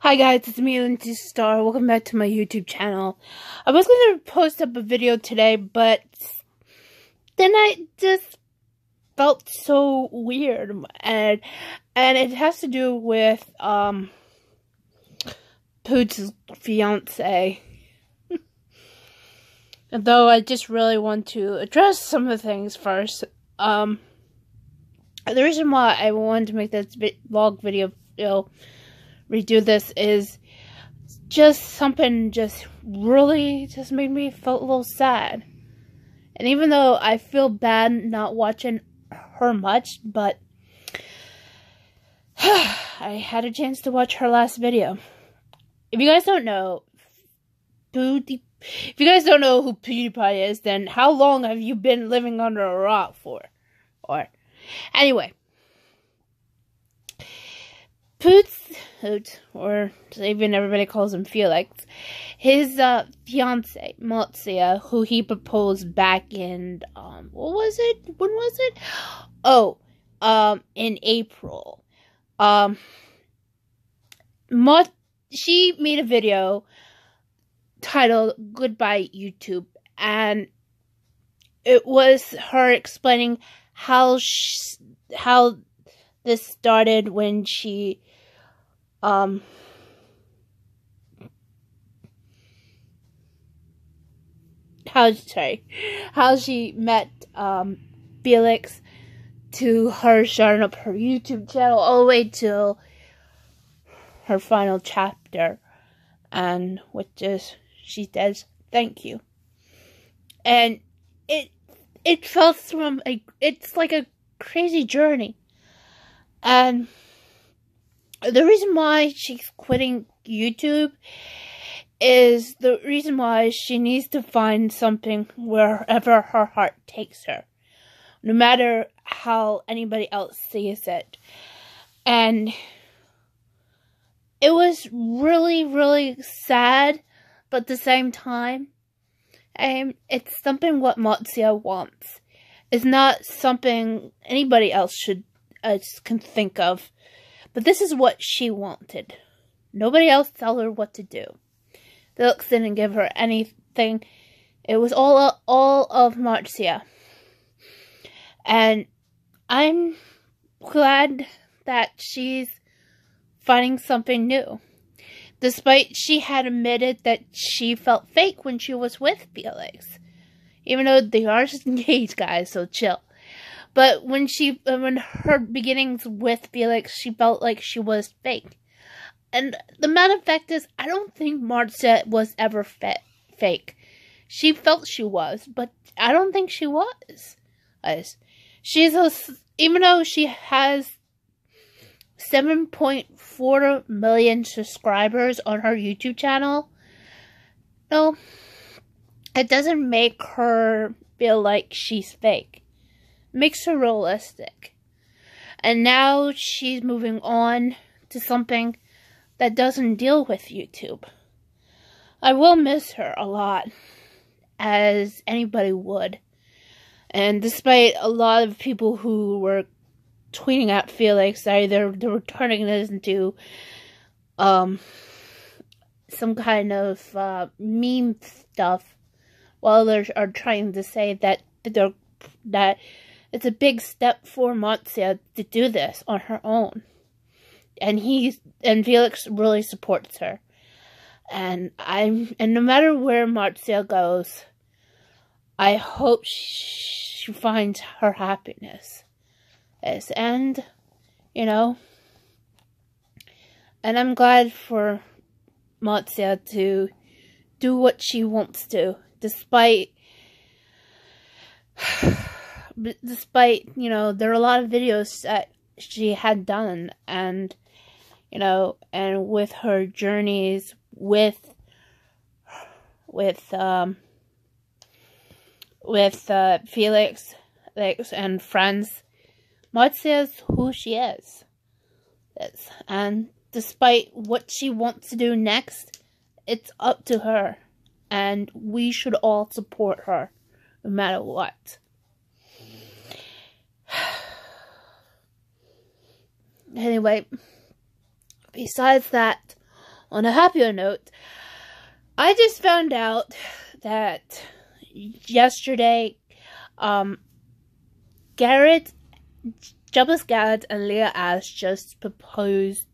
Hi guys, it's me, Lindsie Starr. Welcome back to my YouTube channel. I was going to post up a video today, but then I just felt so weird, and and it has to do with um Pooch's fiance. Though I just really want to address some of the things first. Um, the reason why I wanted to make this vlog video, you know, redo this is just something just really just made me feel a little sad. And even though I feel bad not watching her much, but I had a chance to watch her last video. If you guys don't know, if you guys don't know who PewDiePie is, then how long have you been living under a rock for? Or, anyway, Pewds, Hoot, or even everybody calls him Felix, his uh, fiance, Marzia, who he proposed back in, um, what was it? When was it? Oh, um, in April. Um, Mart- she made a video titled Goodbye YouTube, and it was her explaining how sh- how this started when she um how sorry how she met um Felix to her starting up her YouTube channel all the way till her final chapter and which is she says thank you. And it it felt from a it's like a crazy journey. And the reason why she's quitting YouTube is the reason why she needs to find something wherever her heart takes her, no matter how anybody else sees it. And it was really, really sad, but at the same time, um, it's something what Marzia wants. It's not something anybody else should uh, can think of but this is what she wanted. Nobody else told her what to do. Felix didn't give her anything. It was all all of Marzia. And I'm glad that she's finding something new. Despite she had admitted that she felt fake when she was with Felix. Even though they are engaged, guys, so chill. But when she, uh, when her beginnings with Felix, she felt like she was fake. And the matter of fact is, I don't think Marzia was ever fa- fake. She felt she was, but I don't think she was. She's a, even though she has 7.4 million subscribers on her YouTube channel, no, it doesn't make her feel like she's fake makes her realistic. And now she's moving on to something that doesn't deal with YouTube. I will miss her a lot, as anybody would. And despite a lot of people who were tweeting at Felix, either they were turning this into um, some kind of uh, meme stuff, while they are trying to say that they're that it's a big step for Marzia to do this on her own. And he's and Felix really supports her. And I'm and no matter where Marzia goes, I hope she finds her happiness. And you know, and I'm glad for Marzia to do what she wants to, despite despite, you know, there are a lot of videos that she had done and, you know, and with her journeys with, with, um, with, uh, Felix, Felix and friends, Marzia is who she is. It's, and despite what she wants to do next, it's up to her. And we should all support her, no matter what. Anyway, besides that, on a happier note, I just found out that yesterday, um, Garrett, Jobless Garrett and Leah Ashe just proposed,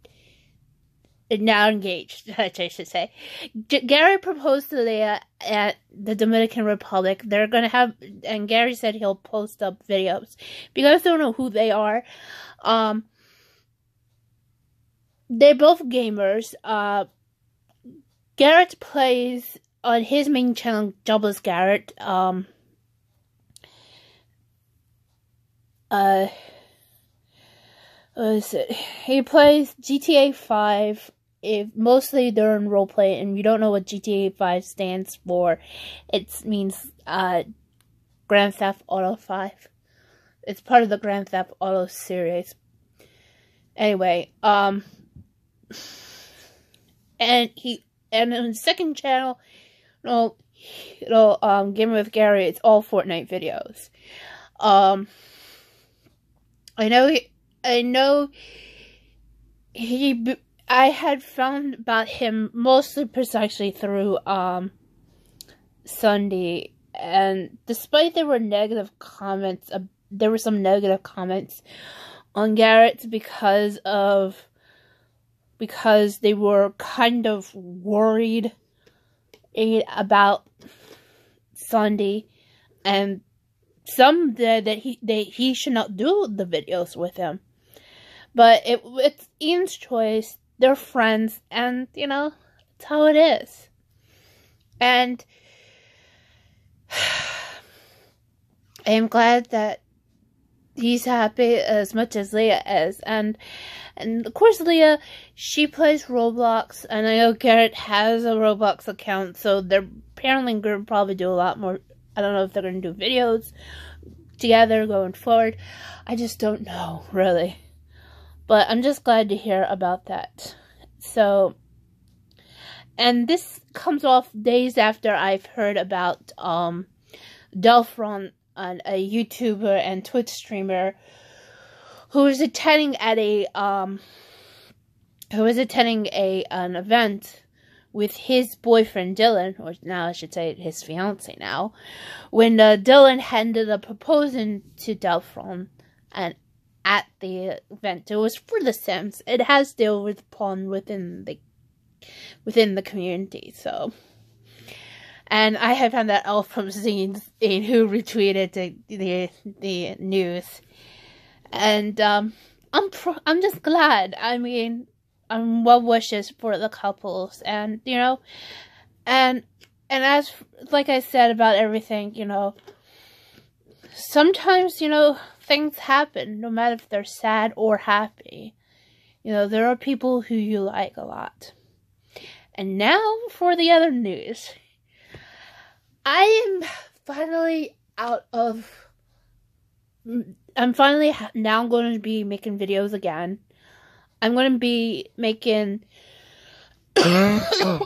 now engaged, I should say. G- Gary proposed to Leah at the Dominican Republic. They're gonna have, and Gary said he'll post up videos. If you guys don't know who they are, um, they're both gamers. Uh, Garrett plays on his main channel, Jobless Garrett. Um, uh, what is it? He plays GTA 5, if mostly during roleplay, and you don't know what GTA 5 stands for, it means uh, Grand Theft Auto 5. It's part of the Grand Theft Auto series. Anyway, um, and he and on the second channel, you know, you know, um, with Gary, it's all Fortnite videos. Um, I know, he, I know, he, I had found about him mostly precisely through um, Sunday, and despite there were negative comments, uh, there were some negative comments on Garrett because of because they were kind of worried about Sunday and some said that he they he should not do the videos with him. But it it's Ian's choice. They're friends and you know, that's how it is. And I am glad that he's happy as much as Leah is. And and of course Leah, she plays Roblox and I know Garrett has a Roblox account, so they're apparently gonna probably do a lot more I don't know if they're gonna do videos together going forward. I just don't know, really. But I'm just glad to hear about that. So and this comes off days after I've heard about um Delphron a YouTuber and Twitch streamer who was attending at a um who was attending a an event with his boyfriend Dylan, or now I should say his fiance now, when uh, Dylan ended up proposing to Delphron and at the event. It was for The Sims. It has deal with porn within the within the community, so and I have found that out from Zine, seeing who retweeted the, the the news, and um, I'm pro- I'm just glad. I mean, I'm well wishes for the couples, and you know, and and as like I said about everything, you know, sometimes you know things happen, no matter if they're sad or happy. You know, there are people who you like a lot. And now for the other news. I am finally out of. I'm finally now going to be making videos again. I'm going to be making.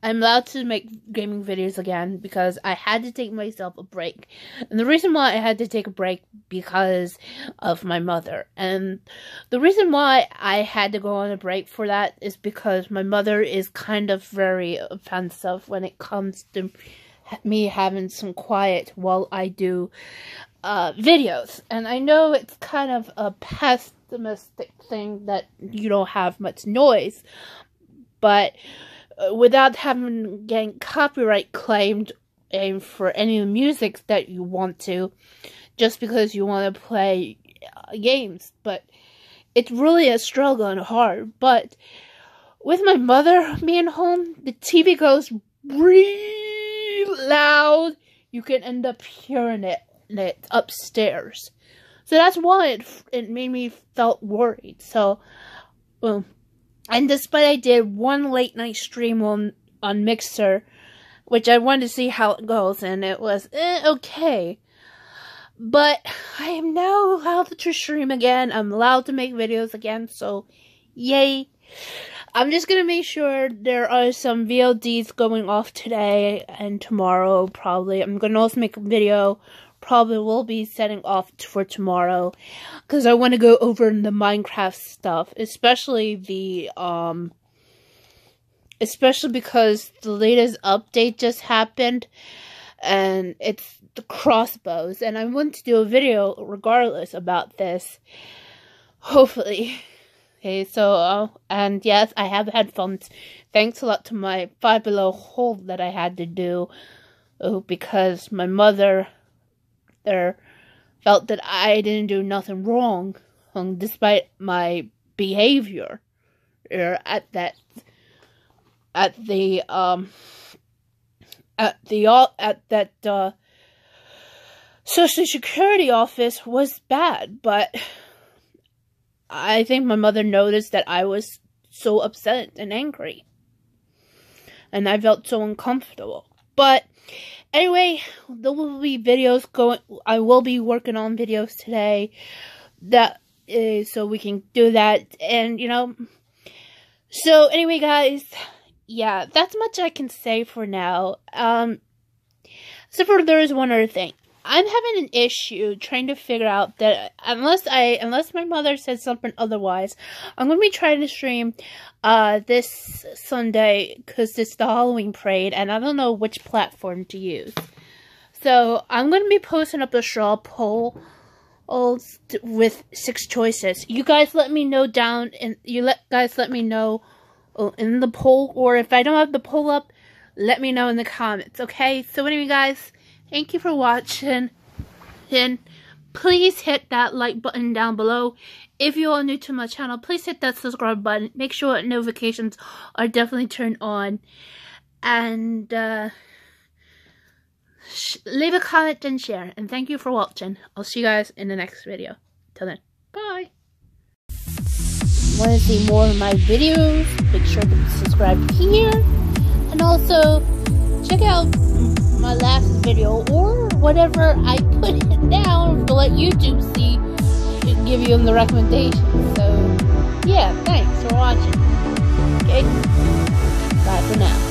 I'm allowed to make gaming videos again because I had to take myself a break. And the reason why I had to take a break because of my mother. And the reason why I had to go on a break for that is because my mother is kind of very offensive when it comes to me having some quiet while I do uh, videos. And I know it's kind of a pessimistic thing that you don't have much noise, but uh, without having getting copyright claimed for any music that you want to, just because you want to play uh, games. But it's really a struggle and hard. But with my mother being home, the TV goes loud, you can end up hearing it, it upstairs. So that's why it, it made me felt worried. So, um, and despite I did one late night stream on on Mixer, which I wanted to see how it goes, and it was eh, okay. But I am now allowed to stream again. I'm allowed to make videos again, so yay. I'm just gonna make sure there are some VODs going off today and tomorrow, probably. I'm gonna also make a video, probably will be setting off for tomorrow, because I want to go over the Minecraft stuff, especially the, um, especially because the latest update just happened and it's the crossbows and I want to do a video regardless about this. Hopefully. Okay, so, uh, and yes, I have headphones. Thanks a lot to my Five Below hold that I had to do uh, because my mother there felt that I didn't do nothing wrong um, despite my behavior er, at that at the um at the at that uh social security office was bad but i think my mother noticed that i was so upset and angry. And i felt so uncomfortable. But anyway there will be videos going i will be working on videos today that uh, so we can do that. And you know so anyway guys yeah that's much i can say for now. Um so for there is one other thing i'm having an issue trying to figure out that unless i unless my mother said something otherwise i'm gonna be trying to stream uh this sunday because it's the halloween parade and i don't know which platform to use so i'm gonna be posting up a straw poll with six choices. You guys let me know down and you let guys let me know uh, in the poll or if I don't have the poll up, let me know in the comments, okay? So anyway guys, thank you for watching and please hit that like button down below. If you are new to my channel, please hit that subscribe button. Make sure notifications are definitely turned on. And uh leave a comment and share. And thank you for watching. I'll see you guys in the next video. Till then, bye. Want to see more of my videos? Make sure to subscribe here. And also, check out my last video or whatever I put it down to let YouTube see give you the recommendations. So, yeah, thanks for watching. Okay? Bye for now.